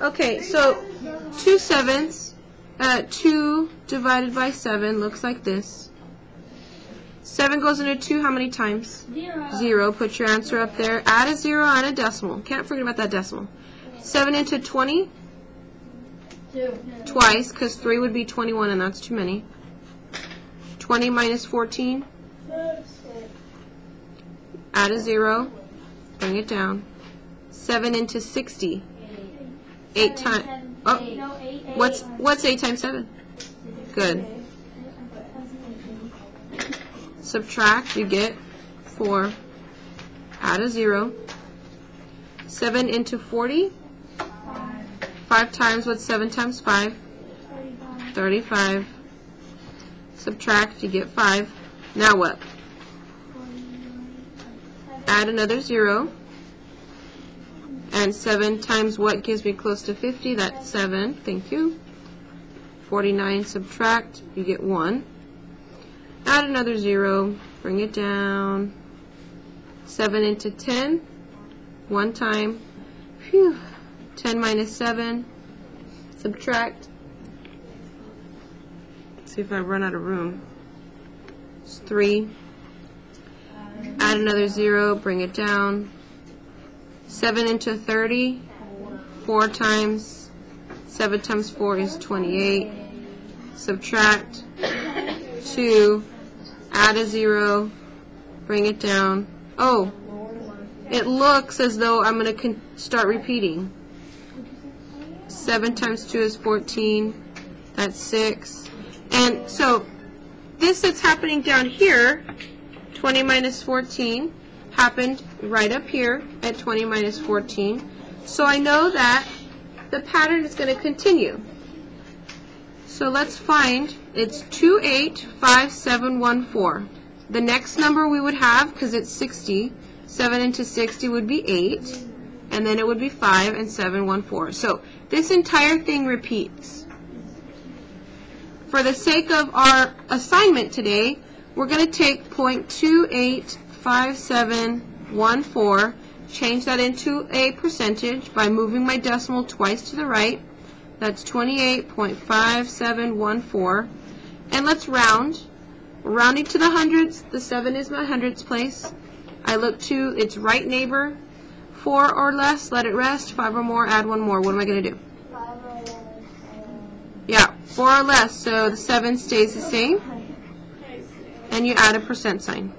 Okay, so 2 sevenths at uh, 2 divided by 7 looks like this. 7 goes into 2 how many times? Zero. 0. Put your answer up there. Add a 0 and a decimal. Can't forget about that decimal. 7 into 20 Two. twice because 3 would be 21 and that's too many. 20 minus 14. Add a 0. Bring it down. 7 into 60. 8 times. Oh, eight. eight. what's what's 8 times 7? Good. Subtract, you get 4. Add a 0. 7 into 40. 5 times, what's 7 times 5? 35. Subtract, you get 5. Now what? Add another 0. And 7 times what gives me close to 50? That's 7. Thank you. 49 subtract, you get 1. Add another 0. Bring it down. 7 into 10. One time. Phew. 10 minus 7. Subtract. See if I run out of room. It's 3. Add another 0. Bring it down. 7 into 30. 4 times. 7 times 4 is 28. Subtract. 2. Add a 0. Bring it down. Oh, it looks as though I'm going to start repeating. 7 times 2 is 14. That's 6. And so this that's happening down here, 20 minus 14, happened right up here at 20 minus 14. So I know that the pattern is going to continue. So let's find, it's 285714. The next number we would have, because it's 60, 7 into 60 would be 8, and then it would be 5 and 714. So this entire thing repeats. For the sake of our assignment today, we're going to take 0.285714, change that into a percentage by moving my decimal twice to the right. That's 28.5714. And let's round. Rounding to the hundreds, the 7 is my hundreds place. I look to its right neighbor. 4 or less, let it rest. 5 or more, add 1 more. What am I going to do? Yeah, 4 or less, so the 7 stays the same. And you add a percent sign.